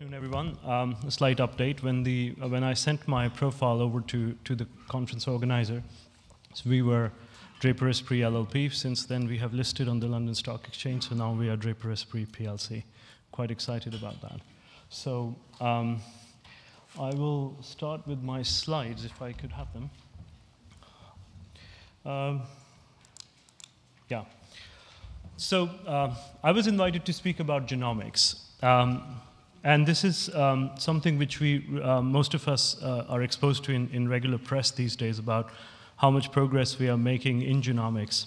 afternoon, everyone. Um, a slight update. When, the, uh, when I sent my profile over to, to the conference organizer, so we were Draper Esprit LLP. Since then, we have listed on the London Stock Exchange, so now we are Draper Esprit PLC. Quite excited about that. So um, I will start with my slides, if I could have them. Um, yeah. So uh, I was invited to speak about genomics. Um, and this is um, something which we, uh, most of us uh, are exposed to in, in, regular press these days about how much progress we are making in genomics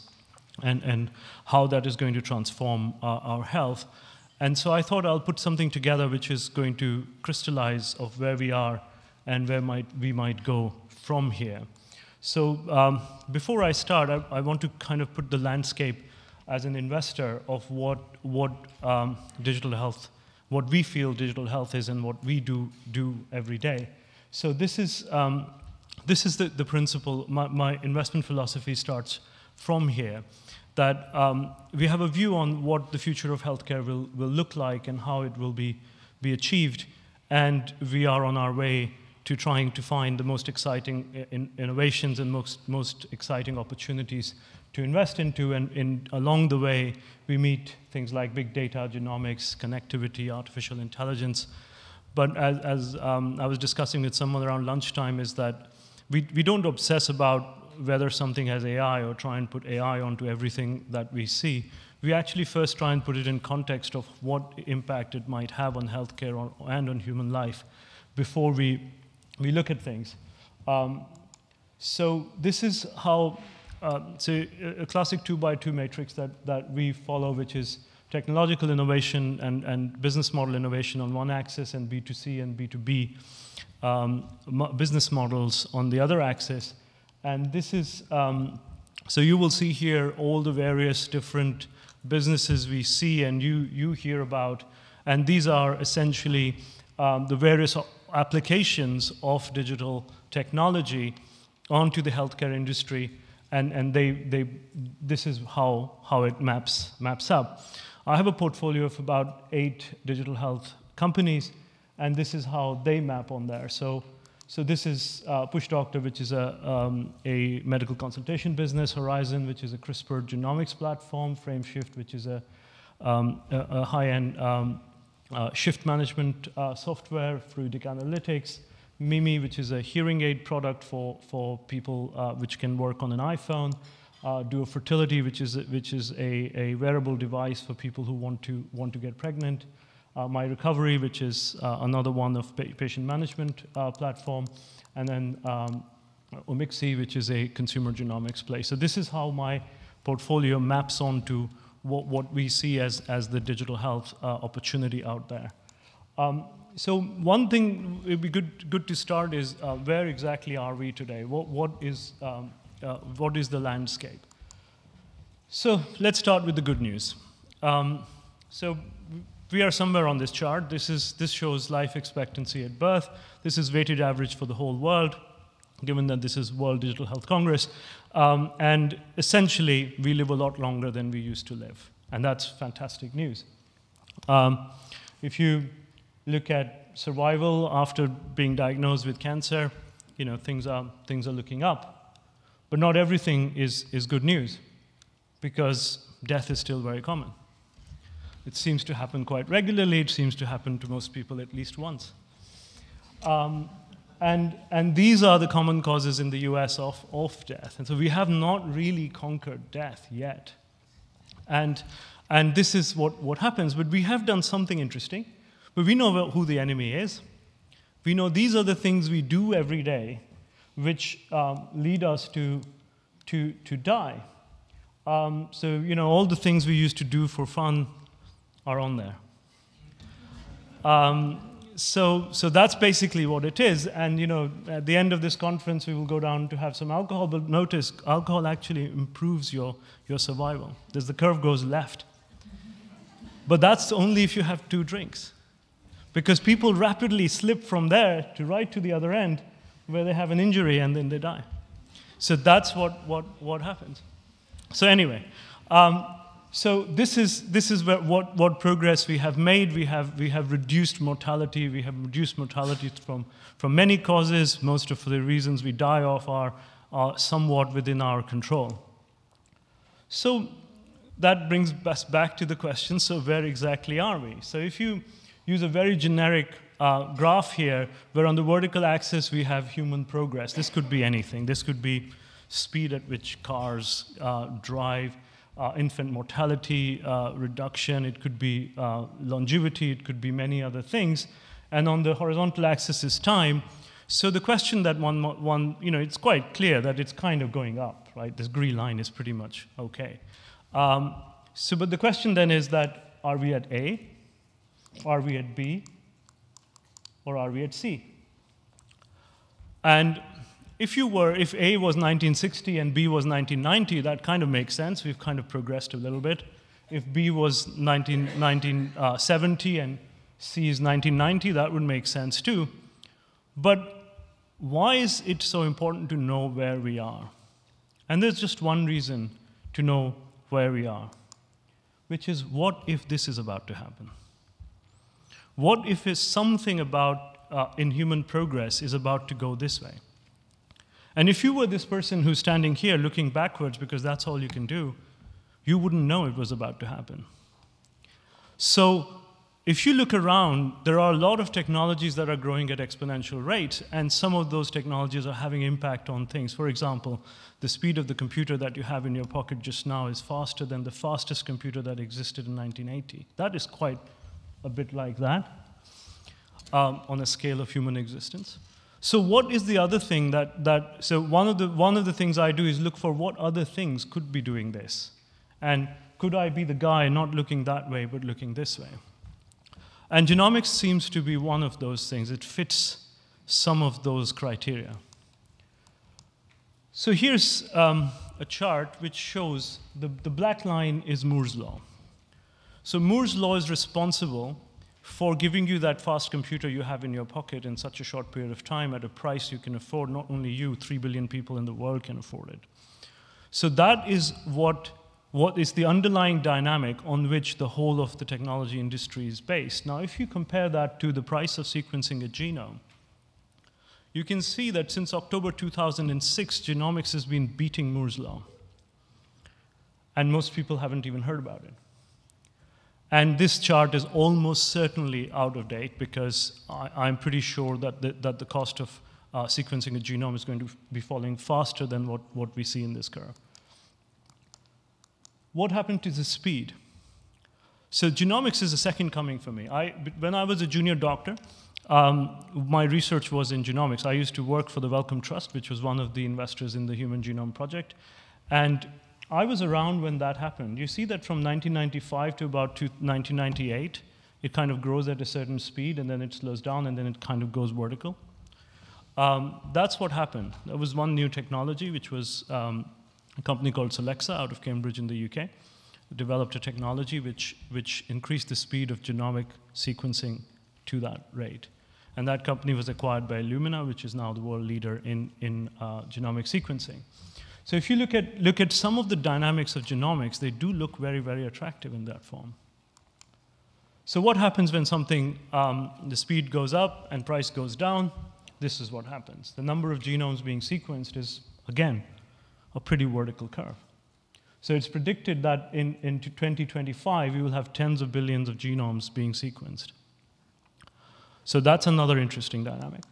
and, and how that is going to transform our, our health. And so I thought I'll put something together which is going to crystallize of where we are and where might, we might go from here. So um, before I start, I, I, want to kind of put the landscape as an investor of what, what um, digital health what we feel digital health is and what we do do every day. So this is um, this is the, the principle. My, my, investment philosophy starts from here. That um, we have a view on what the future of healthcare will, will look like and how it will be, be achieved. And we are on our way to trying to find the most exciting uh, in innovations and most, most exciting opportunities to invest into. And in, along the way, we meet things like big data, genomics, connectivity, artificial intelligence. But as, as um, I was discussing with someone around lunchtime, is that we, we don't obsess about whether something has AI or try and put AI onto everything that we see. We actually first try and put it in context of what impact it might have on healthcare or, and on human life before we, we look at things. Um, so this is how uh, so a classic two by two matrix that, that we follow, which is technological innovation and, and business model innovation on one axis and B2C and B2B um, business models on the other axis. And this is, um, so you will see here all the various different businesses we see and you, you hear about. And these are essentially um, the various applications of digital technology onto the healthcare industry and, and they, they, this is how, how it maps, maps up. I have a portfolio of about eight digital health companies, and this is how they map on there. So, so this is uh, Push Doctor, which is a, um, a medical consultation business, Horizon, which is a CRISPR genomics platform, FrameShift, which is a, um, a, a high-end um, shift management uh, software, Fluidic Analytics, Mimi, which is a hearing aid product for, for people uh, which can work on an iPhone. Uh, Duo Fertility, which is, which is a, a wearable device for people who want to, want to get pregnant. Uh, My Recovery, which is uh, another one of pa patient management uh, platform. And then um, Omixi, which is a consumer genomics play. So this is how my portfolio maps onto what, what we see as, as the digital health uh, opportunity out there. Um, so one thing it would be good, good to start is uh, where exactly are we today? What, what, is, um, uh, what is the landscape? So let's start with the good news. Um, so we are somewhere on this chart. This, is, this shows life expectancy at birth. This is weighted average for the whole world, given that this is World Digital Health Congress. Um, and essentially, we live a lot longer than we used to live. And that's fantastic news. Um, if you look at survival after being diagnosed with cancer, you know, things are, things are looking up. But not everything is, is good news because death is still very common. It seems to happen quite regularly. It seems to happen to most people at least once. Um, and, and these are the common causes in the US of, of death. And so we have not really conquered death yet. And, and this is what, what happens. But we have done something interesting. But we know who the enemy is. We know these are the things we do every day which um, lead us to, to, to die. Um, so, you know, all the things we used to do for fun are on there. Um, so, so that's basically what it is. And, you know, at the end of this conference, we will go down to have some alcohol. But notice, alcohol actually improves your, your survival. As the curve goes left. But that's only if you have two drinks because people rapidly slip from there to right to the other end where they have an injury and then they die. So that's what, what, what happens. So, anyway, um, so this is, this is what, what, what progress we have made. We have, we have reduced mortality. We have reduced mortality from, from many causes. Most of the reasons we die of are, are somewhat within our control. So that brings us back to the question, so where exactly are we? So if you use a very generic uh, graph here, where on the vertical axis we have human progress. This could be anything. This could be speed at which cars uh, drive, infant mortality uh, reduction, it could be uh, longevity, it could be many other things. And on the horizontal axis is time. So the question that one, one, you know, it's quite clear that it's kind of going up, right? This green line is pretty much okay. Um, so, but the question then is that are we at A, are we at B, or are we at C? And if you were, if A was 1960 and B was 1990, that kind of makes sense. We've kind of progressed a little bit. If B was 19, 1970 uh, and C is 1990, that would make sense too. But why is it so important to know where we are? And there's just one reason to know where we are, which is what if this is about to happen? What if something about uh, in human progress is about to go this way? And if you were this person who's standing here looking backwards because that's all you can do, you wouldn't know it was about to happen. So, if you look around, there are a lot of technologies that are growing at exponential rates, and some of those technologies are having impact on things. For example, the speed of the computer that you have in your pocket just now is faster than the fastest computer that existed in 1980. That is quite a bit like that um, on a scale of human existence. So what is the other thing that, that so one of, the, one of the things I do is look for what other things could be doing this. And could I be the guy not looking that way but looking this way? And genomics seems to be one of those things. It fits some of those criteria. So here's um, a chart which shows the, the black line is Moore's law. So Moore's law is responsible for giving you that fast computer you have in your pocket in such a short period of time at a price you can afford. Not only you, 3 billion people in the world can afford it. So that is what, what is the underlying dynamic on which the whole of the technology industry is based. Now, if you compare that to the price of sequencing a genome, you can see that since October 2006, genomics has been beating Moore's law. And most people haven't even heard about it. And this chart is almost certainly out of date because I, am pretty sure that the, that the cost of uh, sequencing a genome is going to be falling faster than what, what we see in this curve. What happened to the speed? So genomics is a second coming for me. I, when I was a junior doctor, um, my research was in genomics. I used to work for the Wellcome Trust, which was one of the investors in the Human Genome Project. And I was around when that happened. You see that from 1995 to about 1998, it kind of grows at a certain speed and then it slows down and then it kind of goes vertical. Um, that's what happened. There was one new technology, which was um, a company called Solexa out of Cambridge in the UK, developed a technology which, which increased the speed of genomic sequencing to that rate. And that company was acquired by Illumina, which is now the world leader in, in uh, genomic sequencing. So if you look at, look at some of the dynamics of genomics, they do look very, very attractive in that form. So what happens when something, um, the speed goes up and price goes down? This is what happens. The number of genomes being sequenced is, again, a pretty vertical curve. So it's predicted that in, in 2025, you will have tens of billions of genomes being sequenced. So that's another interesting dynamic.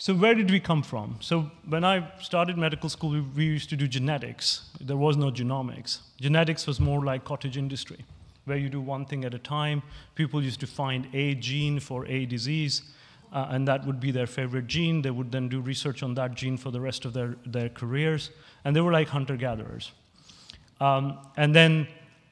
So where did we come from? So when I started medical school, we, we, used to do genetics. There was no genomics. Genetics was more like cottage industry, where you do one thing at a time. People used to find a gene for a disease, uh, and that would be their favorite gene. They would then do research on that gene for the rest of their, their careers. And they were like hunter-gatherers. Um, and then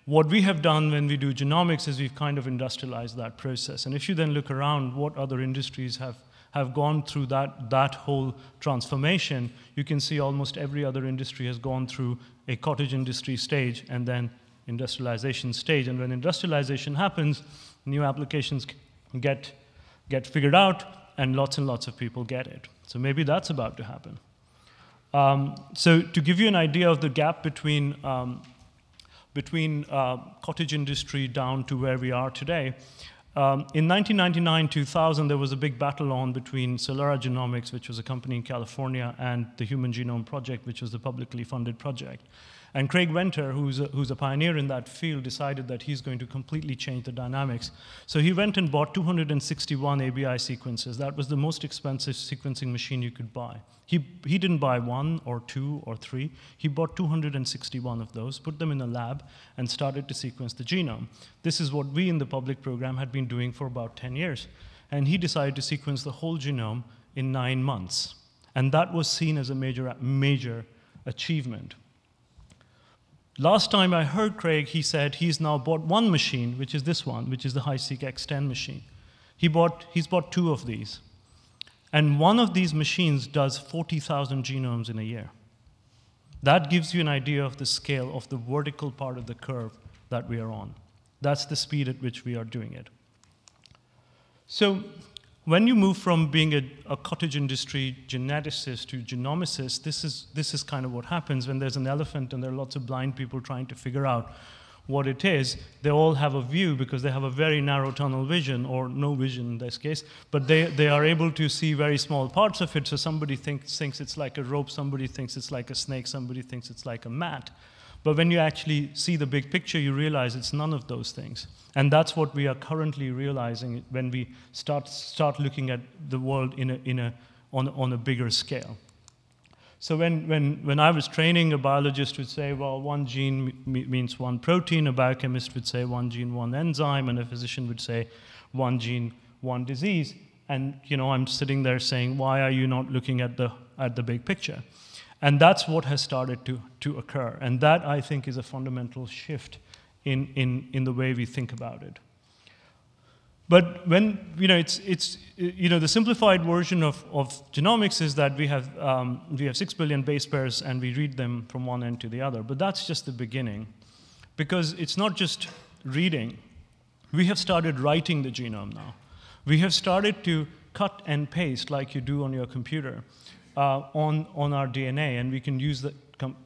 what we have done when we do genomics is we've kind of industrialized that process. And if you then look around, what other industries have have gone through that, that whole transformation, you can see almost every other industry has gone through a cottage industry stage and then industrialization stage. And when industrialization happens, new applications get, get figured out and lots and lots of people get it. So maybe that's about to happen. Um, so to give you an idea of the gap between, um, between uh, cottage industry down to where we are today. Um, in 1999 2000, there was a big battle on between Celera Genomics, which was a company in California, and the Human Genome Project, which was the publicly funded project. And Craig Venter, who's a, who's a pioneer in that field, decided that he's going to completely change the dynamics. So he went and bought 261 ABI sequences. That was the most expensive sequencing machine you could buy. He, he didn't buy one or two or three. He bought 261 of those, put them in a lab, and started to sequence the genome. This is what we in the public program had been doing for about 10 years. And he decided to sequence the whole genome in nine months. And that was seen as a major, major achievement. Last time I heard Craig, he said he's now bought one machine, which is this one, which is the HiSeq X10 machine. He bought, he's bought two of these. And one of these machines does 40,000 genomes in a year. That gives you an idea of the scale of the vertical part of the curve that we are on. That's the speed at which we are doing it. So when you move from being a, a, cottage industry geneticist to genomicist, this is, this is kind of what happens when there's an elephant and there are lots of blind people trying to figure out what it is. They all have a view because they have a very narrow tunnel vision, or no vision in this case, but they, they are able to see very small parts of it. So somebody thinks, thinks it's like a rope, somebody thinks it's like a snake, somebody thinks it's like a mat. But when you actually see the big picture, you realize it's none of those things. And that's what we are currently realizing when we start, start looking at the world in a, in a, on, on a bigger scale. So when, when, when I was training, a biologist would say, well, one gene means one protein, a biochemist would say one gene, one enzyme, and a physician would say one gene, one disease. And you know, I'm sitting there saying, why are you not looking at the, at the big picture? And that's what has started to, to occur. And that, I think, is a fundamental shift in, in, in the way we think about it. But when, you know, it's, it's, you know, the simplified version of, of genomics is that we have, um, we have six billion base pairs and we read them from one end to the other. But that's just the beginning. Because it's not just reading. We have started writing the genome now. We have started to cut and paste like you do on your computer on, on our DNA, and we can use the,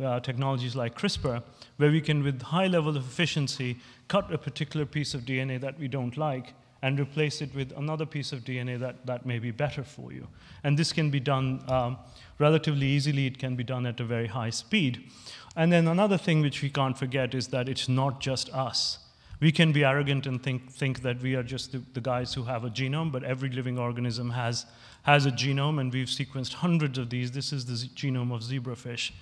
uh, technologies like CRISPR, where we can, with high level of efficiency, cut a particular piece of DNA that we don't like and replace it with another piece of DNA that, that may be better for you. And this can be done um, relatively easily. It can be done at a very high speed. And then another thing which we can't forget is that it's not just us. We can be arrogant and think, think that we are just the, the guys who have a genome, but every living organism has has a genome, and we've sequenced hundreds of these. This is the genome of zebrafish.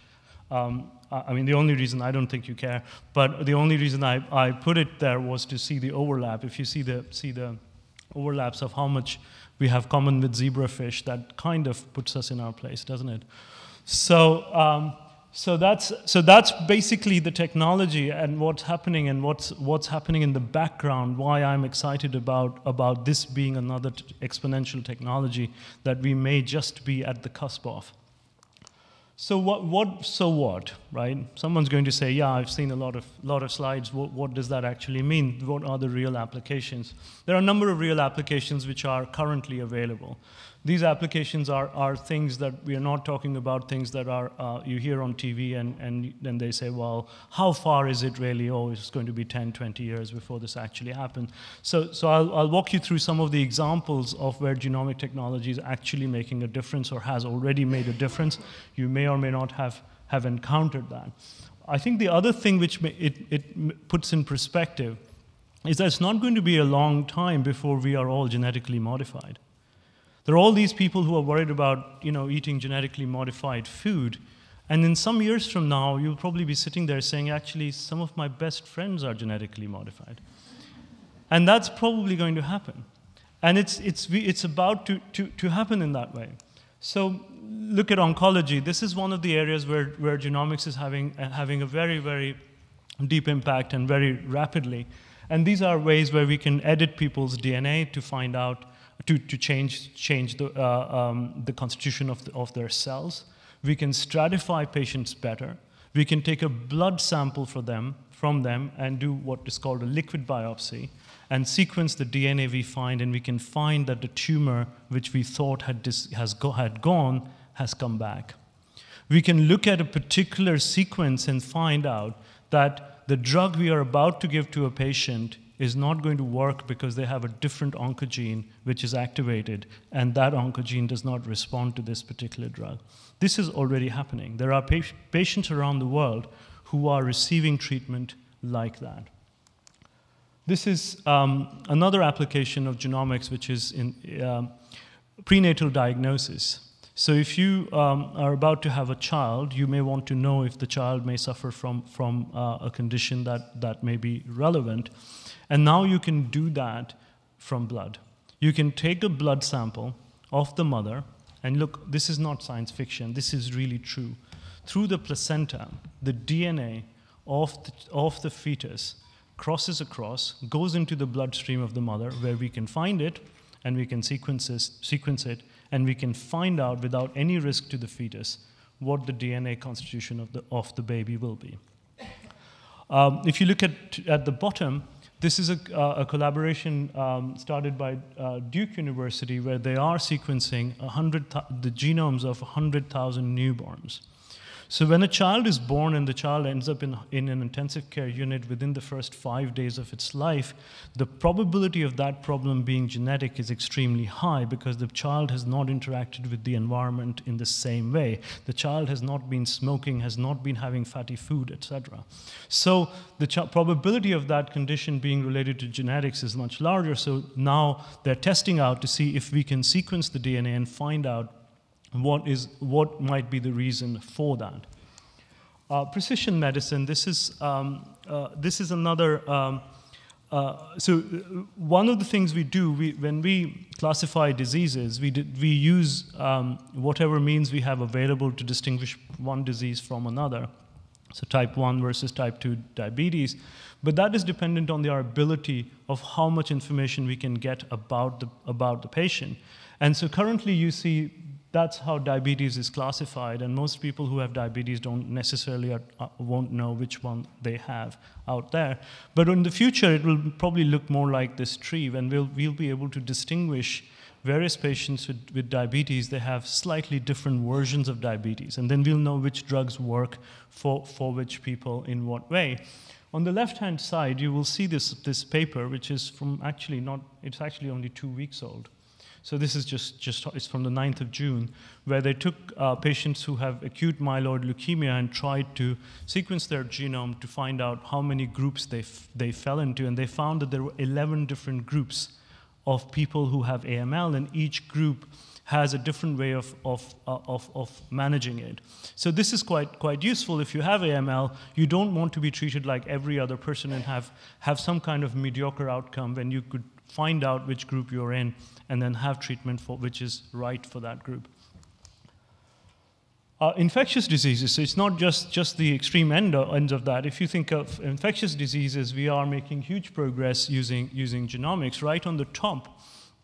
Um, I mean, the only reason I don't think you care, but the only reason I, I put it there was to see the overlap. If you see the, see the overlaps of how much we have common with zebrafish, that kind of puts us in our place, doesn't it? So, um, so that's, so that's basically the technology and what's happening and what's, what's happening in the background, why I'm excited about, about this being another exponential technology that we may just be at the cusp of. So what, what, so what, right? Someone's going to say, yeah, I've seen a lot of, lot of slides. What, what does that actually mean? What are the real applications? There are a number of real applications which are currently available. These applications are, are things that we are not talking about things that are uh, you hear on TV and, and then they say, well, how far is it really? Oh, it's going to be 10, 20 years before this actually happens. So, so I'll, I'll walk you through some of the examples of where genomic technology is actually making a difference or has already made a difference. You may or may not have, have encountered that. I think the other thing which it, it puts in perspective is that it's not going to be a long time before we are all genetically modified. There are all these people who are worried about you know, eating genetically modified food. And in some years from now, you'll probably be sitting there saying, actually, some of my best friends are genetically modified. And that's probably going to happen. And it's, it's, it's about to, to, to happen in that way. So look at oncology. This is one of the areas where, where genomics is having, uh, having a very, very deep impact and very rapidly. And these are ways where we can edit people's DNA to find out to, to change, change the, uh, um, the constitution of, the, of their cells. We can stratify patients better. We can take a blood sample for them, from them and do what is called a liquid biopsy and sequence the DNA we find, and we can find that the tumor which we thought had, has go, had gone has come back. We can look at a particular sequence and find out that the drug we are about to give to a patient is not going to work because they have a different oncogene which is activated, and that oncogene does not respond to this particular drug. This is already happening. There are pa- patients around the world who are receiving treatment like that. This is um, another application of genomics, which is in uh, prenatal diagnosis. So, if you um, are about to have a child, you may want to know if the child may suffer from, from uh, a condition that, that may be relevant. And now you can do that from blood. You can take a blood sample of the mother, and look, this is not science fiction, this is really true. Through the placenta, the DNA of the, of the fetus crosses across, goes into the bloodstream of the mother, where we can find it and we can sequence, it, and we can find out without any risk to the fetus what the DNA constitution of the, of the baby will be. Um, if you look at, at the bottom, this is a, uh, a collaboration um, started by uh, Duke University where they are sequencing the genomes of 100,000 newborns. So when a child is born and the child ends up in, in an intensive care unit within the first five days of its life, the probability of that problem being genetic is extremely high because the child has not interacted with the environment in the same way. The child has not been smoking, has not been having fatty food, etc. So the probability of that condition being related to genetics is much larger. So now they're testing out to see if we can sequence the DNA and find out what, is, what might be the reason for that? Uh, precision medicine, this is, um, uh, this is another. Um, uh, so, uh, one of the things we do we, when we classify diseases, we, did, we use um, whatever means we have available to distinguish one disease from another. So, type 1 versus type 2 diabetes. But that is dependent on the, our ability of how much information we can get about the, about the patient. And so, currently, you see that's how diabetes is classified, and most people who have diabetes don't necessarily uh, won't know which one they have out there. But in the future, it will probably look more like this tree, when we'll, we'll be able to distinguish various patients with, with diabetes. They have slightly different versions of diabetes, and then we'll know which drugs work for, for which people in what way. On the left-hand side, you will see this, this paper, which is from actually not, it's actually only two weeks old. So this is just, just it's from the 9th of June, where they took uh, patients who have acute myeloid leukemia and tried to sequence their genome to find out how many groups they, they fell into. And they found that there were 11 different groups of people who have AML, and each group has a different way of, of, uh, of, of managing it. So this is quite, quite useful. If you have AML, you don't want to be treated like every other person and have, have some kind of mediocre outcome when you could find out which group you're in, and then have treatment for which is right for that group. Uh, infectious diseases, so it's not just, just the extreme end of, ends of that. If you think of infectious diseases, we are making huge progress using, using genomics. Right on the top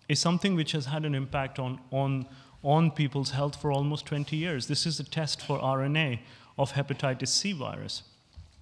is something which has had an impact on, on, on people's health for almost 20 years. This is a test for RNA of hepatitis C virus.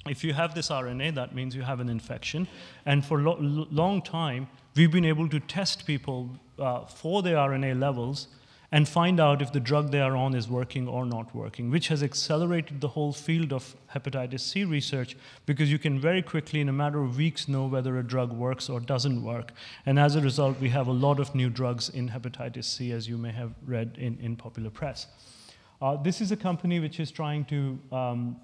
If you have this RNA, that means you have an infection. And for a lo long time, we've been able to test people uh, for their RNA levels and find out if the drug they are on is working or not working, which has accelerated the whole field of hepatitis C research because you can very quickly, in a matter of weeks, know whether a drug works or doesn't work. And as a result, we have a lot of new drugs in hepatitis C, as you may have read in, in popular press. Uh, this is a company which is trying to, um,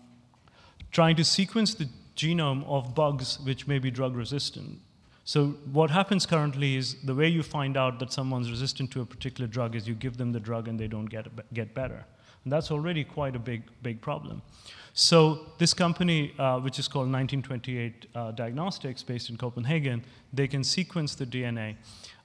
trying to sequence the genome of bugs which may be drug resistant. So what happens currently is the way you find out that someone's resistant to a particular drug is you give them the drug and they don't get, get better. And that's already quite a big, big problem. So this company, uh, which is called 1928 uh, Diagnostics, based in Copenhagen, they can sequence the DNA.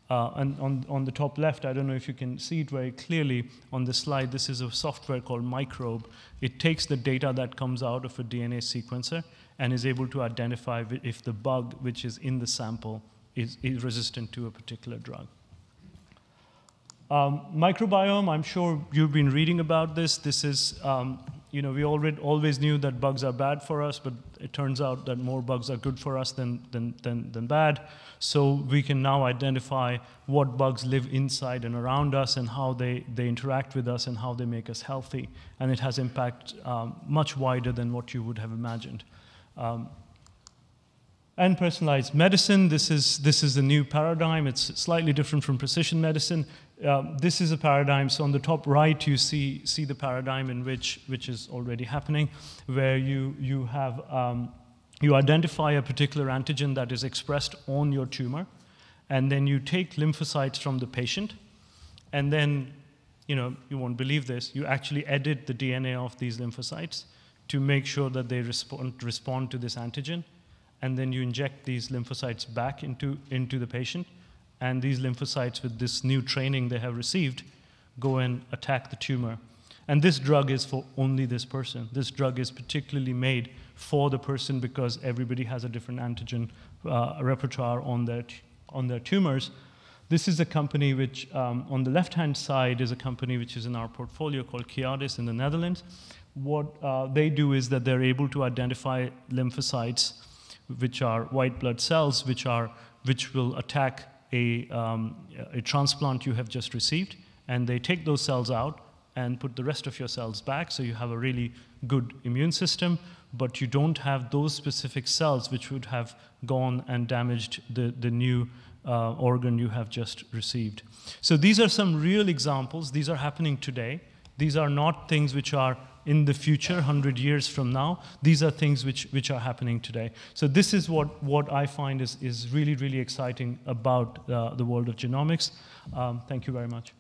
Uh, and on, on the top left, I don't know if you can see it very clearly on the slide, this is a software called Microbe. It takes the data that comes out of a DNA sequencer and is able to identify if the bug which is in the sample is, is resistant to a particular drug. Um, microbiome, I'm sure you've been reading about this. This is, um, you know, we already always knew that bugs are bad for us, but it turns out that more bugs are good for us than, than, than, than bad. So we can now identify what bugs live inside and around us and how they, they interact with us and how they make us healthy. And it has impact um, much wider than what you would have imagined. Um, and personalized medicine. This is, this is a new paradigm. It's slightly different from precision medicine. Uh, this is a paradigm. So on the top right, you see, see the paradigm in which, which is already happening, where you, you have um, you identify a particular antigen that is expressed on your tumor, and then you take lymphocytes from the patient, and then, you know, you won't believe this, you actually edit the DNA of these lymphocytes to make sure that they respond, respond to this antigen and then you inject these lymphocytes back into, into the patient, and these lymphocytes, with this new training they have received, go and attack the tumor. And this drug is for only this person. This drug is particularly made for the person because everybody has a different antigen uh, repertoire on their, on their tumors. This is a company which, um, on the left hand side, is a company which is in our portfolio called Kiadis in the Netherlands. What uh, they do is that they're able to identify lymphocytes which are white blood cells, which, are, which will attack a, um, a transplant you have just received. And they take those cells out and put the rest of your cells back, so you have a really good immune system, but you don't have those specific cells which would have gone and damaged the, the new uh, organ you have just received. So these are some real examples. These are happening today. These are not things which are in the future, 100 years from now. These are things which, which are happening today. So this is what, what I find is, is really, really exciting about uh, the world of genomics. Um, thank you very much.